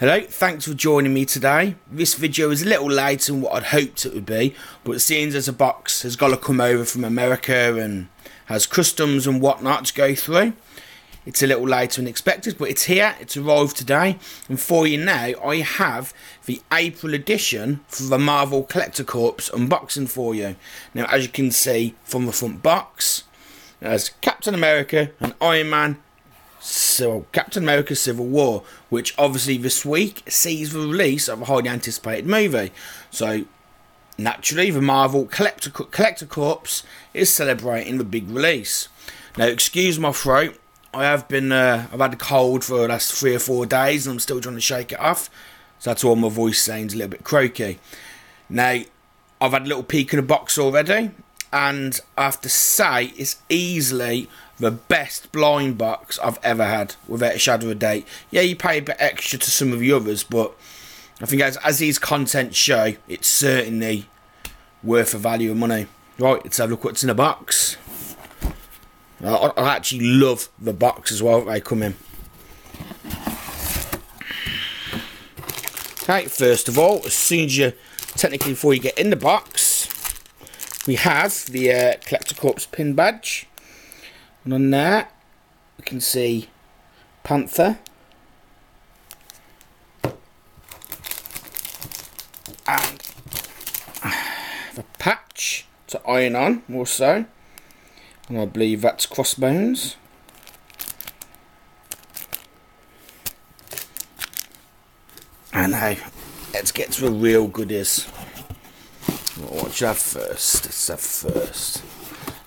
Hello, thanks for joining me today. This video is a little later than what I'd hoped it would be, but seeing as a box has got to come over from America and has customs and whatnot to go through, it's a little later than expected, but it's here, it's arrived today, and for you now, I have the April edition for the Marvel Collector Corps unboxing for you. Now, as you can see from the front box, there's Captain America and Iron Man so Captain America Civil War, which obviously this week sees the release of a highly anticipated movie. So naturally, the Marvel Collector, Collector Corps is celebrating the big release. Now, excuse my throat. I have been, uh, I've had a cold for the last three or four days, and I'm still trying to shake it off. So that's why my voice sounds a little bit croaky. Now, I've had a little peek in the box already, and I have to say, it's easily the best blind box I've ever had, without a shadow of a doubt. Yeah, you pay a bit extra to some of the others, but I think as, as these contents show, it's certainly worth the value of money. Right, let's have a look what's in the box. I, I actually love the box as well that they come in. Okay, first of all, as soon as you, technically before you get in the box, we have the uh, Collector Corps pin badge. And on that, we can see Panther. And the patch to iron on also. And I believe that's Crossbones. And now, let's get to the real goodies. What should I have first? Let's have first.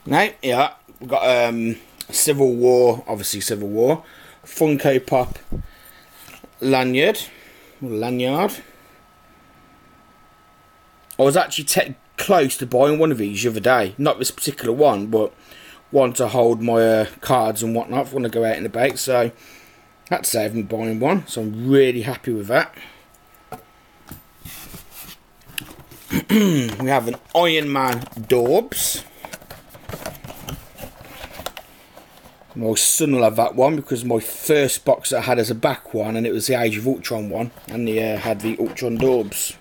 No, yeah, we've got um, Civil War, obviously Civil War, Funko Pop lanyard, lanyard. I was actually close to buying one of these the other day. Not this particular one, but one to hold my uh, cards and whatnot when I go out in the bike. So that saved me buying one. So I'm really happy with that. we have an Iron Man Dorbz. My son will have that one because my first box I had as a back one and it was the Age of Ultron one and they uh, had the Ultron Dorbz.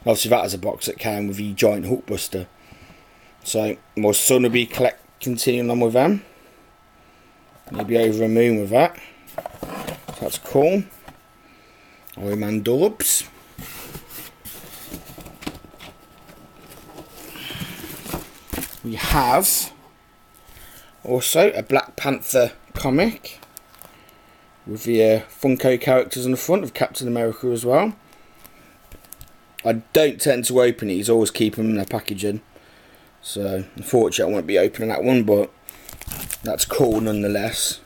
Obviously that was a box that came with the giant Hulkbuster. So my son will be collect continuing on with them. He'll be over a moon with that. So that's cool. Iron Man Dorbz. We have also, a Black Panther comic with the uh, Funko characters on the front of Captain America as well. I don't tend to open these, always keep them in their packaging. So, unfortunately, I won't be opening that one, but that's cool nonetheless.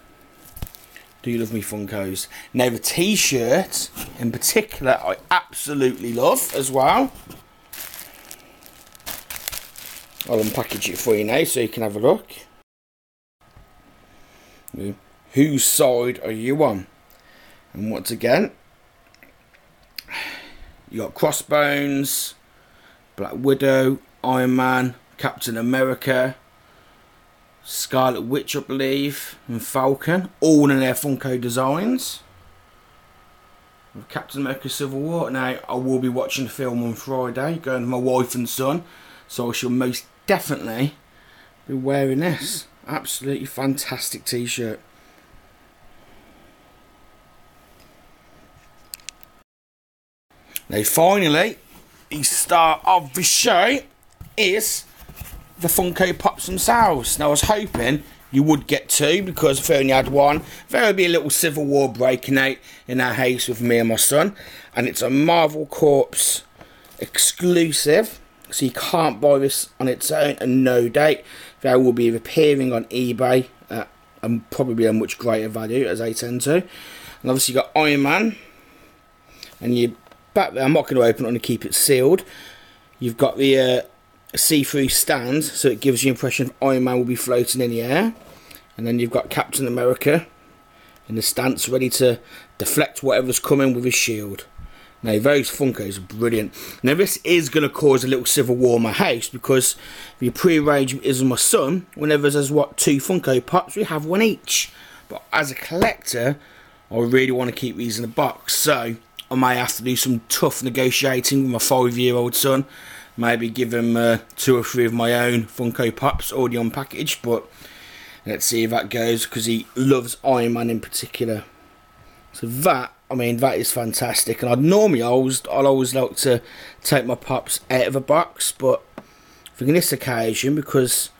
Do you love me Funkos? Now, the t shirt in particular, I absolutely love as well. I'll unpackage it for you now so you can have a look. Whose side are you on? And once again, you got Crossbones, Black Widow, Iron Man, Captain America, Scarlet Witch, I believe, and Falcon, all in their Funko designs. Captain America Civil War. Now, I will be watching the film on Friday, going with my wife and son, so I shall most definitely be wearing this. Absolutely fantastic t-shirt. Now finally, the star of the show is the Funko Pops themselves. Now I was hoping you would get two because if I only had one, there would be a little civil war breaking out in our house with me and my son. And it's a Marvel Corps exclusive. So you can't buy this on its own and no date. They will be appearing on eBay at and probably a much greater value as they tend to. And obviously you've got Iron Man. And you back there, I'm not going to open it to keep it sealed. You've got the uh, see-through stand, so it gives you the impression Iron Man will be floating in the air. And then you've got Captain America in the stance ready to deflect whatever's coming with his shield. Now, those Funkos are brilliant. Now, this is going to cause a little civil war in my house because the pre-arrangement is my son. Whenever there's, what, two Funko Pops, we have one each. But as a collector, I really want to keep these in a box, so I may have to do some tough negotiating with my five-year-old son. Maybe give him uh, two or three of my own Funko Pops already unpackaged, but let's see if that goes because he loves Iron Man in particular. So that, I mean, that is fantastic. And I'd normally always, I'd always like to take my pops out of a box, but for this occasion, because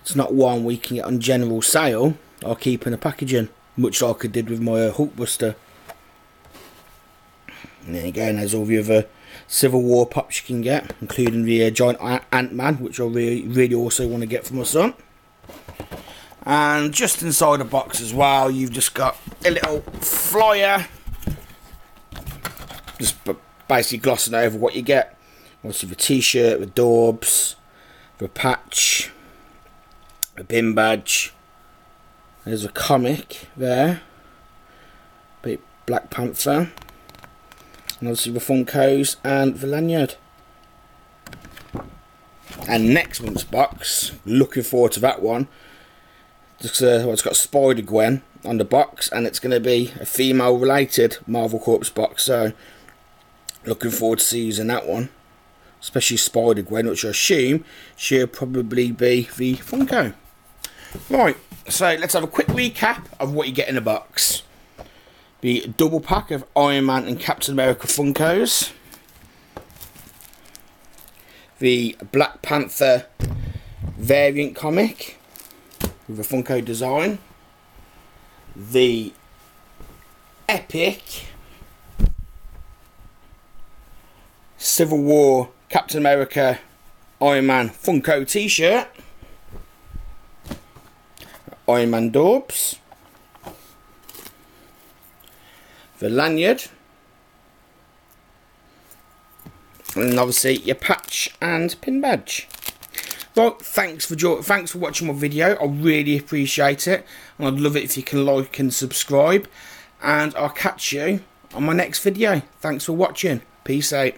it's not one we can get on general sale, I'll keep in the packaging, much like I did with my uh, Hulkbuster. And go, and there's all the other Civil War pops you can get, including the uh, giant Ant-Man, which I really, really also want to get for my son. And just inside the box as well, you've just got a little flyer. Just basically glossing over what you get. Obviously the t-shirt, the Dorbz, the patch, the bin badge. There's a comic there. Big Black Panther. And obviously the Funkos and the lanyard. And next month's box, looking forward to that one. It's, uh, well, it's got Spider Gwen on the box, and it's going to be a female related Marvel Corps box. So, looking forward to seeing that one, especially Spider Gwen, which I assume she'll probably be the Funko. Right, so let's have a quick recap of what you get in the box. The double pack of Iron Man and Captain America Funkos. The Black Panther variant comic with a Funko design. The epic Civil War Captain America Iron Man Funko t-shirt. Iron Man Dorbz. The lanyard. And obviously your patch and pin badge. Well, thanks for thanks for watching my video. I really appreciate it, and I'd love it if you can like and subscribe. And I'll catch you on my next video. Thanks for watching. Peace out.